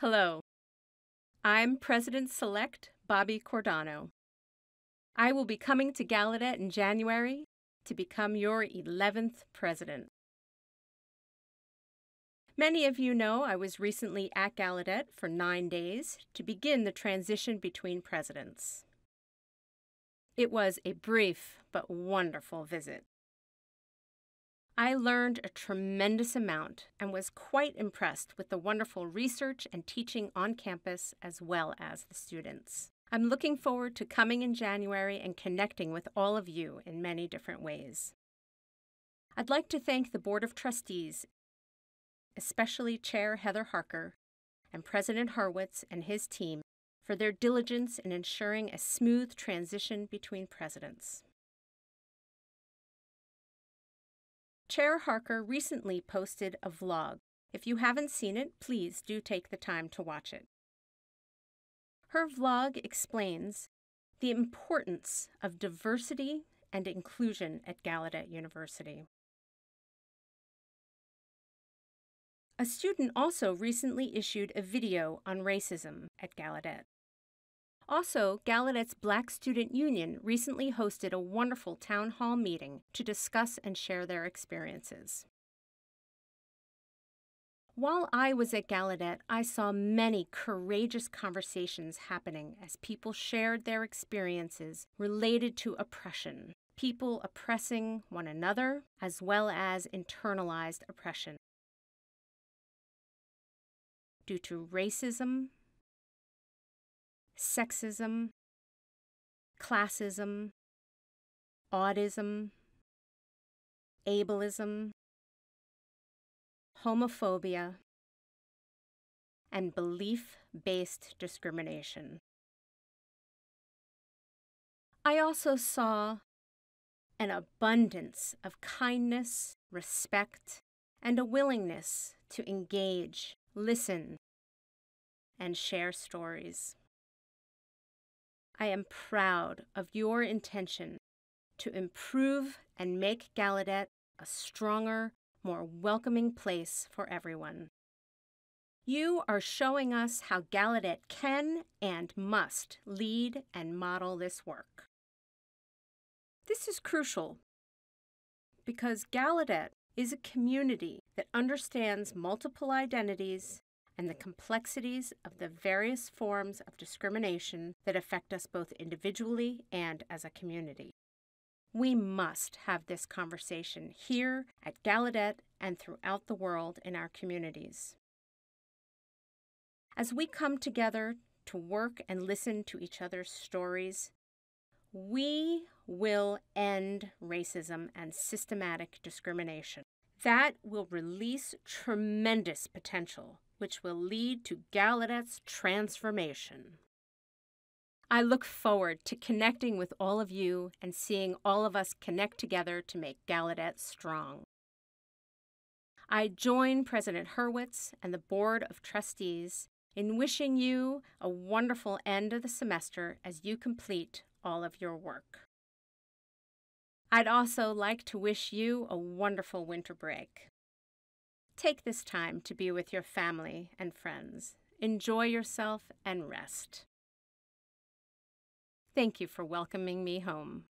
Hello. I'm President-Select Bobbi Cordano. I will be coming to Gallaudet in January to become your 11th president. Many of you know I was recently at Gallaudet for nine days to begin the transition between presidents. It was a brief but wonderful visit. I learned a tremendous amount and was quite impressed with the wonderful research and teaching on campus as well as the students. I'm looking forward to coming in January and connecting with all of you in many different ways. I'd like to thank the Board of Trustees, especially Chair Heather Harker and President Hurwitz and his team for their diligence in ensuring a smooth transition between presidents. Chair Harker recently posted a vlog. If you haven't seen it, please do take the time to watch it. Her vlog explains the importance of diversity and inclusion at Gallaudet University. A student also recently issued a video on racism at Gallaudet. Also, Gallaudet's Black Student Union recently hosted a wonderful town hall meeting to discuss and share their experiences. While I was at Gallaudet, I saw many courageous conversations happening as people shared their experiences related to oppression, people oppressing one another, as well as internalized oppression. Due to racism, sexism, classism, audism, ableism, homophobia, and belief based discrimination. I also saw an abundance of kindness, respect, and a willingness to engage, listen, and share stories. I am proud of your intention to improve and make Gallaudet a stronger, more welcoming place for everyone. You are showing us how Gallaudet can and must lead and model this work. This is crucial because Gallaudet is a community that understands multiple identities and the complexities of the various forms of discrimination that affect us both individually and as a community. We must have this conversation here at Gallaudet and throughout the world in our communities. As we come together to work and listen to each other's stories, we will end racism and systematic discrimination. That will release tremendous potential which will lead to Gallaudet's transformation. I look forward to connecting with all of you and seeing all of us connect together to make Gallaudet strong. I join President Hurwitz and the Board of Trustees in wishing you a wonderful end of the semester as you complete all of your work. I'd also like to wish you a wonderful winter break. Take this time to be with your family and friends. Enjoy yourself and rest. Thank you for welcoming me home.